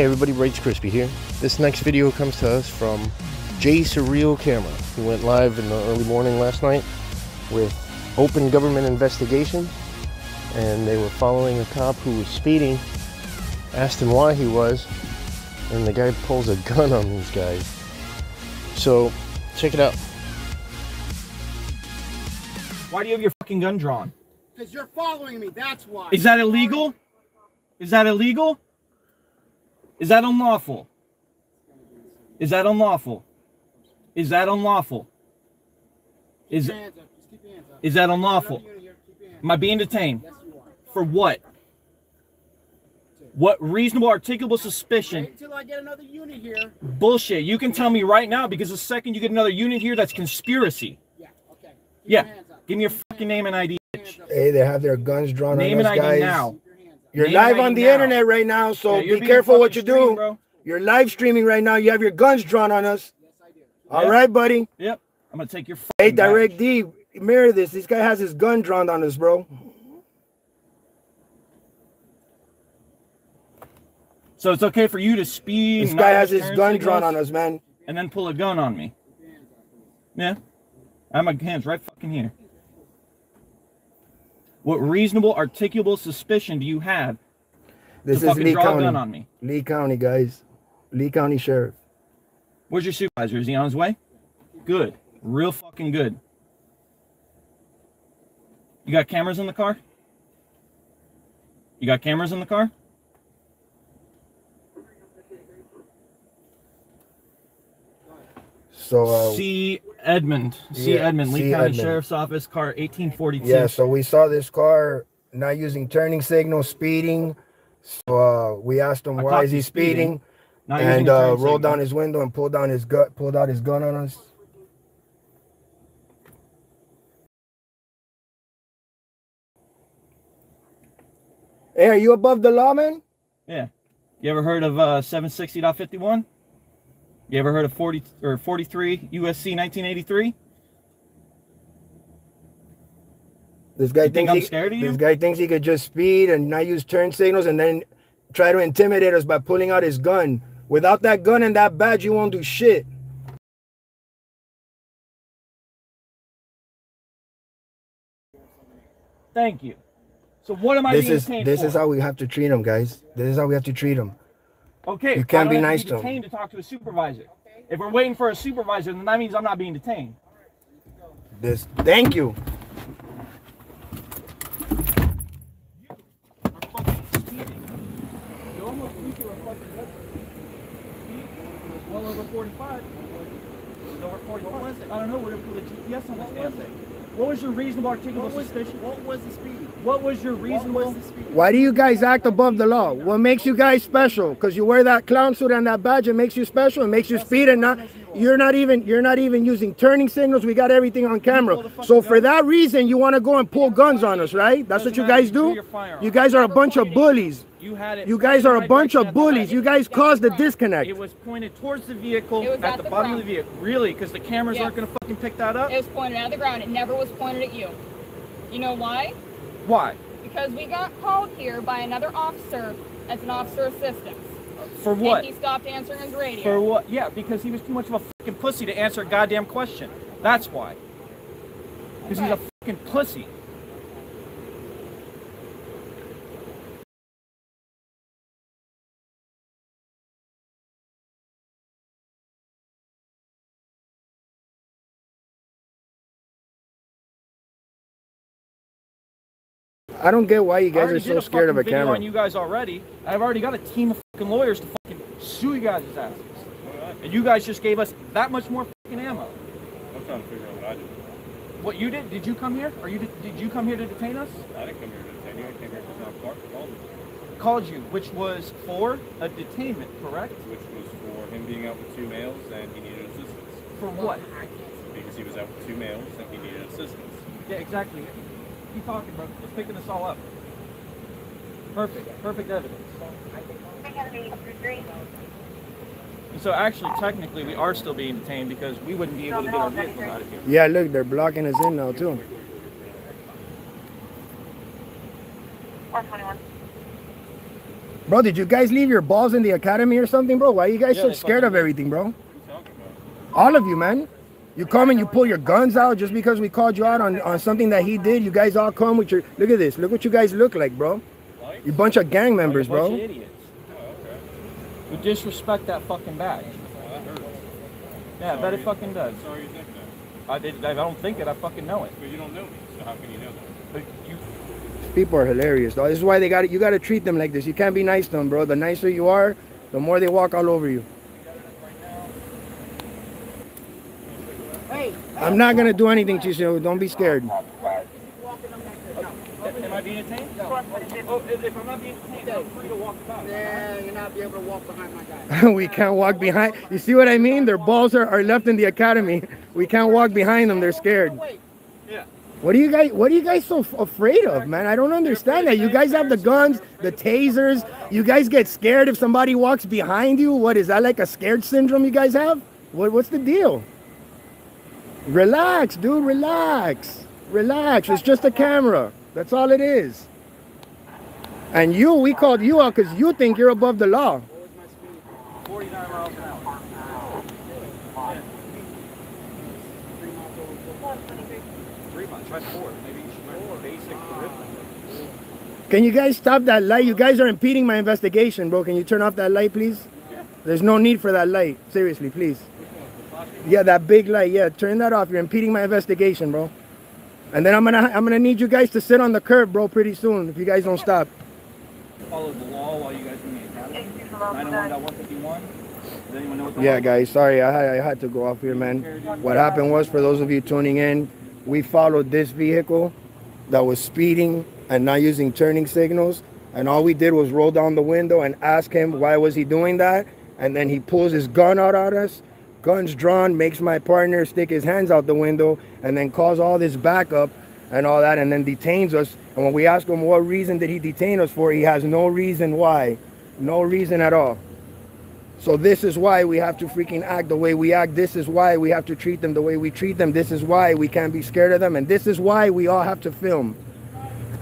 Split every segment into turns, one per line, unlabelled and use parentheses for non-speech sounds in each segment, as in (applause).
Hey everybody, Rights Crispy here. This next video comes to us from Jay Surreal Camera. He went live in the early morning last night with open government investigation and they were following a cop who was speeding, asked him why he was, and the guy pulls a gun on these guys. So, check it out.
Why do you have your fucking gun drawn?
Because you're following me, that's why.
Is that illegal? Is that illegal? Is that unlawful? Is that unlawful? Is that unlawful? Is
Keep your hands up. Just keep your hands up.
is that unlawful?
Another unit here. Keep your hands
Am I being detained?
up. Yes, you are.
For what? What reasonable articulable suspicion?
Until I get another unit here.
Bullshit. You can tell me right now because the second you get another unit here, that's conspiracy.
Yeah, okay. Keep
Yeah.
your hands up.
Give me your fucking name and ID.
Keep your hands up.
Hey, they have their guns drawn
Name
on
and
us, guys.
now.
Keep your hands up.
You're
Name
live on the
now.
internet right now, so
Yeah,
be careful what you
streamed,
do.
bro.
You're live streaming right now. You have your guns drawn on us.
Yes, I do.
All
Yeah.
right, buddy.
Yep. I'm gonna take your.
Hey. Direct D, mirror this. This guy has his gun drawn on us, bro.
So it's okay for you to speed.
This guy has his gun
signals,
drawn on us, man.
and then pull a gun on me. Yeah. I have my hands right fucking here. What reasonable articulable suspicion do you have
This is Lee
draw a gun
County.
on me?
Lee County, guys. Lee County Sheriff.
Where's your supervisor? Is he on his way? Good. Real fucking good. You got cameras in the car? You got cameras in the car?
So, uh,
C. Edmond. C.
yeah,
Edmond, Lee
C.
County
Edmond.
Sheriff's Office, car 1842.
yeah, so we saw this car not using turning signals, speeding. So uh, we asked him
I
why is he speeding,
Not using
and uh, rolled
signal.
down his window and pulled down his gut, pulled out his gun on us. Hey, are you above the law, man?
Yeah. You ever heard of uh 760.51? You ever heard of 40 or 43 USC 1983?
This guy
You think
thinks
I'm
he,
scared of
This guy thinks he could just speed and not use turn signals and then try to intimidate us by pulling out his gun. Without that gun and that badge, you won't do shit.
Thank you. So what am I
This is this
for?
is how we have to treat them, guys. This is how we have to treat him.
Okay.
you can't be nice
to
to
be
'em.
detained to talk to a supervisor. If we're waiting for a supervisor, then that means I'm not being detained.
This. Thank you.
Are fucking speeding. You almost reached your fucking limit. Speed was well over 45. It was over 45. I don't know where to put the GPS on this damn thing. What was your reasonable articulable
What was,
suspicion?
what was the speed?
What was your
What
reasonable?
was?
Why do you guys act above the law? What makes you guys special? Because you wear that clown suit and that badge, it makes you special. It makes you speed and not. You're not even. You're not even using turning signals. We got everything on camera. So for that reason, you want to go and pull guns on us, right? That's what you guys do. You guys are a bunch of bullies.
You had it.
You guys are a bunch of bullies. You guys caused the disconnect.
It was pointed towards the vehicle at
at
the,
the
bottom of the vehicle. Really? Because the cameras
Yes.
aren't going to fucking pick that up?
It was pointed at the ground. It never was pointed at you. You know why?
Why?
Because we got called here by another officer as an officer assistant.
For what?
And he stopped answering his radio.
For what? Yeah, because he was too much of a fucking pussy to answer a goddamn question. That's why. Because he's a fucking pussy.
I don't get why you guys are
did
so
a
scared of a
fucking video
camera.
on you guys already. I've already got a team of fucking lawyers to fucking sue you guys' asses. And you guys just gave us that much more fucking ammo.
I'm trying to figure out what I did.
What you did? Did you come here? Or you did, did you come here to detain us?
I didn't come here to detain you. I came here because now Clark called me,
Called you, which was for a detainment, correct?
which was for him being out with two males and he needed assistance.
For what?
Because he was out with two males and he needed assistance.
Yeah, exactly. Keep talking, bro. Let's picking this all up. Perfect. Perfect evidence. And so actually, technically, we are still being detained because we wouldn't be able to get our vehicles out of here.
Yeah, look, they're blocking us in now too.
121.
Bro, did you guys leave your balls in the academy or something, bro? Why are you guys
Yeah,
so scared of everything, bro? All of you, man. You come and you pull your guns out just because we called you out on, on something that he did. You guys all come with your look at this. Look what you guys look like, bro. You bunch of gang members,
Like a bunch
bro.
of idiots. Oh, Who disrespect that fucking badge. Yeah, I bet it fucking does.
Sorry you think that.
I, did, I don't think it, I fucking know it.
But you don't know me, so how can you know that?
But you,
People are hilarious, though. This is why they got You got to treat them like this. You can't be nice to them, bro. The nicer you are, the more they walk all over you. I'm not gonna do anything to you. Don't be scared.
am I being detained? Oh, if, if I'm not being detained, I'm free to walk about.
yeah, you're not be able to walk behind my guy. (laughs)
we can't walk behind. You see what I mean? Their balls are, are left in the academy. We can't walk behind them. They're scared.
Wait,
What are you guys? What are you guys so f- afraid of, man? I don't understand that. You guys have the guns, the tasers. You guys get scared if somebody walks behind you. What is that like a scared syndrome you guys have? What, what's the deal? Relax, dude. Relax. Relax. It's just a camera. That's all it is. And you, we called you out because you think you're above the law.
49 miles an hour. Three months, try four. Maybe you should learn basic arithmetic.
Can you guys stop that light? You guys are impeding my investigation, bro. Can you turn off that light, please? There's no need for that light. Seriously, please. Yeah, that big light. Yeah, turn that off. You're impeding my investigation, bro. And then I'm gonna I'm gonna need you guys to sit on the curb, bro, pretty soon if you guys don't stop.
Follow the law while you guys are in the academy. 901.151. Does anyone know what
Yeah,
law
guys. Sorry, I, had- I had to go off here, man. What happened was, for those of you tuning in, we followed this vehicle that was speeding and not using turning signals, and all we did was roll down the window and ask him why was he doing that, and then he pulls his gun out at us, guns drawn, makes my partner stick his hands out the window, and then calls all this backup and all that, and then detains us. And when we ask him what reason did he detain us for, he has no reason why, no reason at all. So this is why we have to freaking act the way we act. This is why we have to treat them the way we treat them. This is why we can't be scared of them. And this is why we all have to film.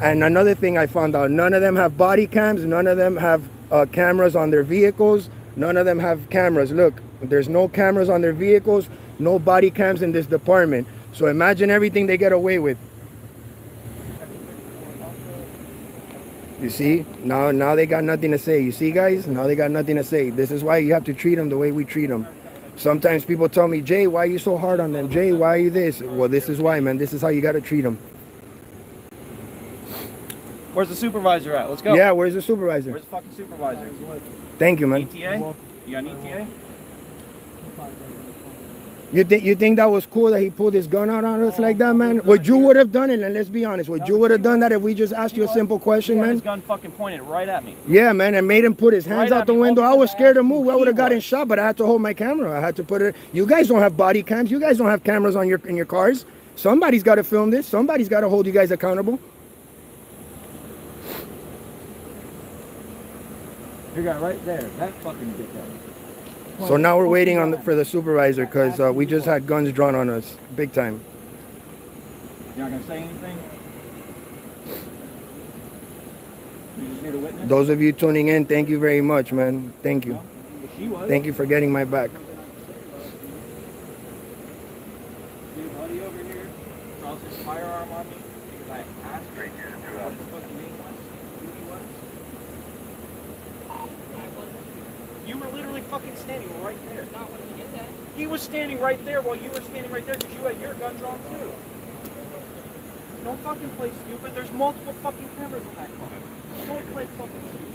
And another thing I found out, none of them have body cams. None of them have uh, cameras on their vehicles. None of them have cameras. Look, there's no cameras on their vehicles, no body cams in this department. So imagine everything they get away with. You see, now now they got nothing to say. You see, guys, now they got nothing to say. This is why you have to treat them the way we treat them. Sometimes people tell me, Jay, why are you so hard on them? Jay, why are you this? Well, this is why, man. This is how you got to treat them.
Where's the supervisor at? Let's go.
Yeah, where's the supervisor?
Where's the fucking supervisor?
Thank you, man.
ETA? You got an ETA?
You think you think that was cool that he pulled his gun out on us like that, man? Would you would have done it? And let's be honest, would you would have done that if we just asked you a simple question,
His
man?
gun fucking pointed right at me.
Yeah, man, and made him put his hands out the window. I was scared to move. I would have gotten shot, but I had to hold my camera. I had to put it. You guys don't have body cams. You guys don't have cameras on your in your cars. Somebody's got to film this. Somebody's got to hold you guys accountable.
Your guy right there. That fucking dickhead.
So now we're waiting on the, for the supervisor because uh, we just had guns drawn on us, big time.
You're not gonna say anything? You just need a witness?
Those of you tuning in, thank you very much, man. Thank you.
If she was.
Thank you for getting my back.
Dude, buddy over here draws his firearm on me because I asked her what his fucking name was, who he was. You were literally fucking standing right there.
Not when he did that.
He was standing right there while you were standing right there because you had your gun drawn too. Don't fucking play stupid. There's multiple fucking cameras in that car. Don't play fucking stupid.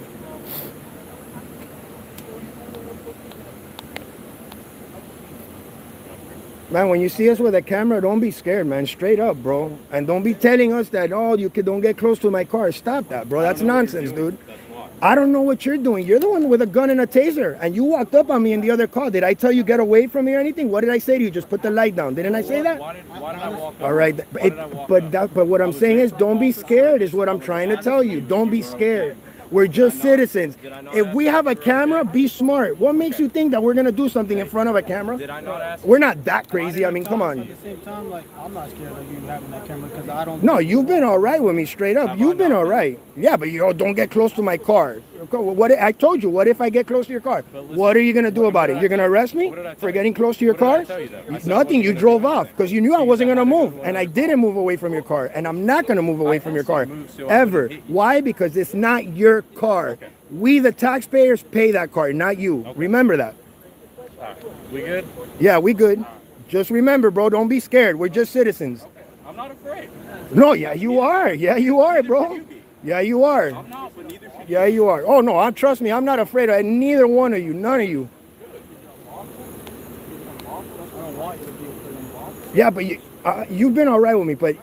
Man, when you see us with a camera, don't be scared, man. Straight up, bro. And don't be telling us that, oh, you don't get close to my car. Stop that, bro. That's nonsense, dude. I don't know what you're doing. You're the one with a gun and a taser. And you walked up on me in the other car. Did I tell you get away from me or anything? What did I say to you? Just put the light down. Didn't I say that?
Why did, why did I walk up?
right, it,
did I walk
but that, but what I'm saying is, don't be scared. Is what I'm trying to tell you. Don't be scared. We're just citizens. If we have a camera, be smart. What makes you think that we're gonna do something in front of a camera?
Did I not ask?
We're not that crazy. I mean, come on.
At the same time, like I'm not scared of you having that camera because I don't.
No, you've been all right with me, straight up. You've been all right. Yeah, but you don't get close to my car. What I told you. What if I get close to your car?
Listen,
What are you gonna do about it? You're gonna arrest me
What did I tell
for getting close to your
What did I
car?
you
Nothing. You drove off because you knew I wasn't gonna move, and
I
didn't move away from your car, and I'm not gonna move away from your car
to move so I
ever.
wouldn't hit you.
Why? Because it's not your car. We, the taxpayers, pay that car, not you. Remember that.
We good?
Yeah, we good. Just remember, bro. Don't be scared. We're just citizens.
I'm not afraid.
No, yeah, you are. Yeah, you are, bro. Yeah, you are.
I'm not, but neither should
Yeah, you are. Oh no, I trust me. I'm not afraid of neither one of you. None of you.
I don't want you to be afraid of me.
Yeah, but you, uh, you've been all right with me. But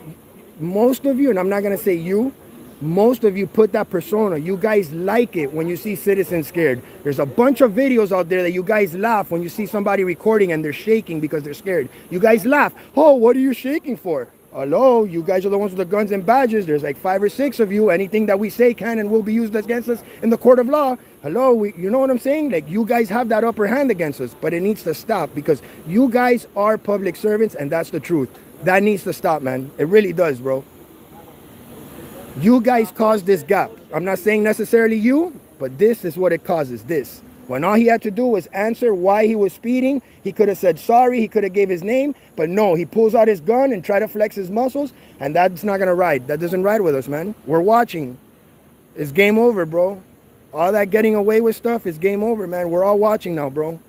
most of you, and I'm not gonna say you, most of you put that persona. You guys like it when you see citizens scared. There's a bunch of videos out there that you guys laugh when you see somebody recording and they're shaking because they're scared. You guys laugh. Oh, what are you shaking for? Hello, you guys are the ones with the guns and badges. There's like five or six of you. Anything that we say can and will be used against us in the court of law. Hello, we, you know what I'm saying? Like you guys have that upper hand against us, but it needs to stop because you guys are public servants, and that's the truth. That needs to stop, man. It really does, bro. You guys caused this gap. I'm not saying necessarily you, but this is what it causes. This. When all he had to do was answer why he was speeding, he could have said sorry, he could have gave his name, but no, he pulls out his gun and try to flex his muscles, and that's not gonna ride. That doesn't ride with us, man. We're watching. It's game over, bro. All that getting away with stuff is game over, man. We're all watching now, bro.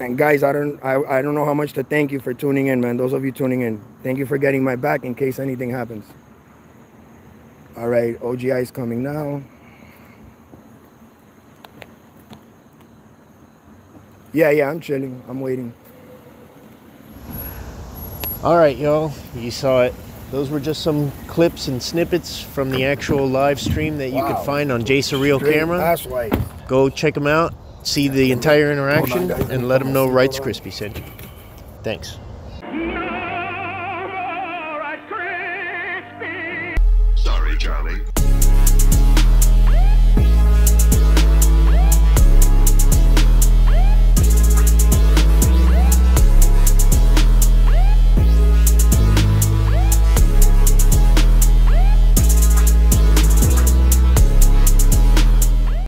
And guys, I don't I, I don't know how much to thank you for tuning in, man. Those of you tuning in. Thank you for getting my back in case anything happens. All right, OGI is coming now. Yeah, yeah, I'm chilling. I'm waiting.
All right, y'all, you saw it. Those were just some clips and snippets from the actual live stream that you
Wow.
could find on Jay Surreal
Straight
Camera. Go check them out, see the entire interaction, and let them know Rights Crispy sent you. Thanks. Johnny.